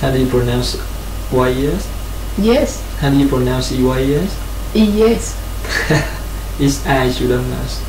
How do you pronounce YES? Yes. How do you pronounce EYS? Yes. it's I shouldn't ask.